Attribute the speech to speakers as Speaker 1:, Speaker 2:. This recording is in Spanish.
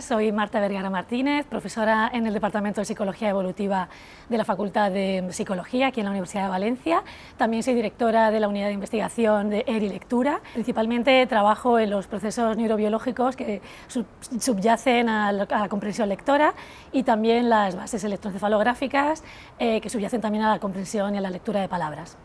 Speaker 1: Soy Marta Vergara Martínez, profesora en el Departamento de Psicología Evolutiva de la Facultad de Psicología aquí en la Universidad de Valencia. También soy directora de la unidad de investigación de ERI Lectura. Principalmente trabajo en los procesos neurobiológicos que subyacen a la comprensión lectora y también las bases electroencefalográficas eh, que subyacen también a la comprensión y a la lectura de palabras.